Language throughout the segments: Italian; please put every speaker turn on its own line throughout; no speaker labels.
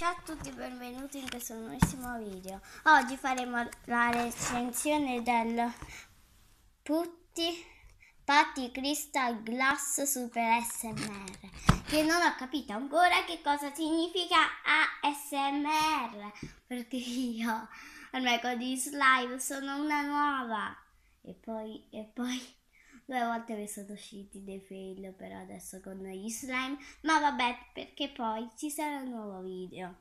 Ciao a tutti, benvenuti in questo nuovissimo video. Oggi faremo la recensione del Putti Patti Crystal Glass Super SMR che non ho capito ancora che cosa significa ASMR perché io al mio di slime sono una nuova e poi, e poi Due volte mi sono usciti dei fail per adesso con gli slime, ma vabbè perché poi ci sarà un nuovo video.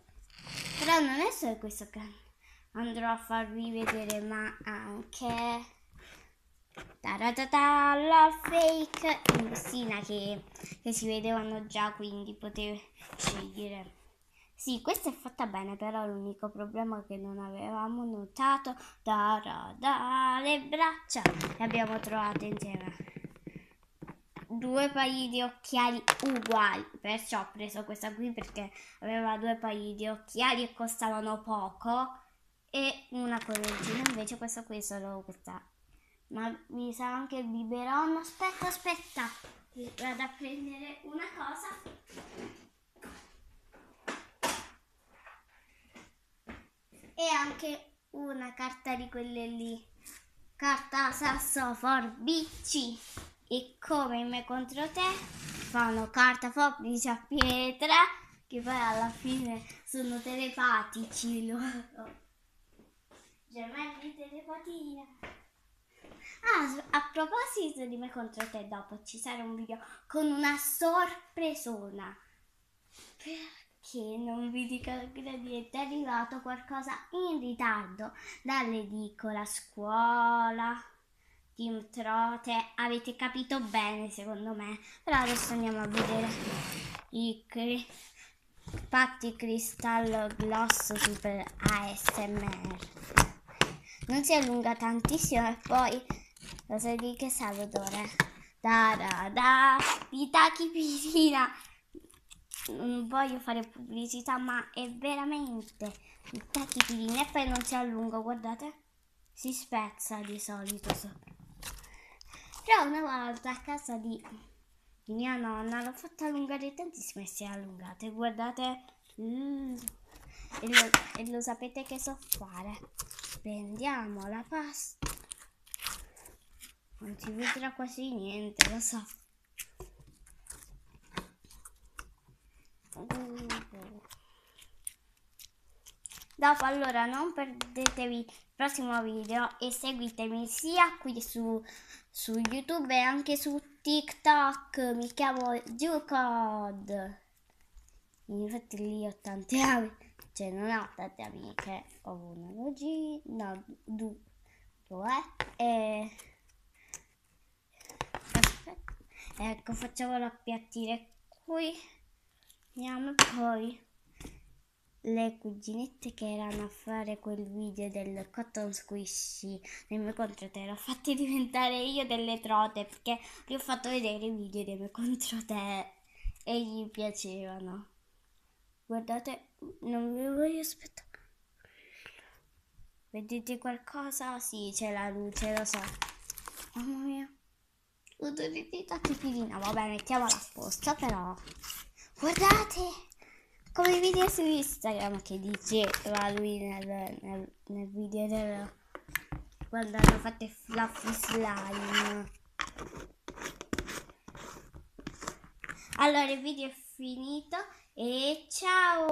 Però non è solo questo che andrò a farvi vedere, ma anche ta la fake in che, che si vedevano già, quindi potevo scegliere. Sì, questa è fatta bene, però l'unico problema che non avevamo notato da, da, da le braccia le abbiamo trovate insieme. Due paio di occhiali uguali, perciò ho preso questa qui perché aveva due paio di occhiali e costavano poco e una correggina, invece questa qui è solo questa. Ma mi sa anche il biberon. Aspetta, aspetta, vado a prendere una cosa. E anche una carta di quelle lì. Carta sassoforbici. E come me contro te fanno carta forbice a pietra che poi alla fine sono telepatici loro. Gemelli telepatia. Ah, a proposito di me contro te, dopo ci sarà un video con una sorpresona. Che non vi dico niente, è arrivato qualcosa in ritardo dall'edicola scuola. Team Trote, avete capito bene secondo me, però adesso andiamo a vedere i cri- Patti Crystal Gloss Super ASMR. Non si allunga tantissimo e poi lo sai di che sa l'odore? Da da da, di tachipirina non voglio fare pubblicità, ma è veramente il tachipirina e poi non si allunga, guardate, si spezza di solito. Però una volta a casa di, di mia nonna l'ho fatta allungare tantissimo e si è allungata. E guardate, mm, e, lo, e lo sapete che so fare. Prendiamo la pasta. Non si vedrà quasi niente, lo so. Dopo allora non perdetevi il prossimo video e seguitemi sia qui su, su YouTube e anche su TikTok. Mi chiamo Jucod. Infatti lì ho tante amiche, cioè non ho tante amiche, ho una cugina, no, due, due e... Ecco, facciamolo appiattire qui. Andiamo poi le cuginette che erano a fare quel video del cotton squishy nel mio contro te l'ho fatti diventare io delle trote perché gli ho fatto vedere i video dei miei contro te e gli piacevano. Guardate non vi voglio aspettare. Vedete qualcosa? sì c'è la luce lo so. Mamma mia. Autorità tipirina vabbè mettiamola a posto però. Guardate! Come video su Instagram che diceva lui nel, nel, nel video del, quando hanno fatto il fluffy slime. Allora il video è finito e ciao!